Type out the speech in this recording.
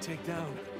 take down.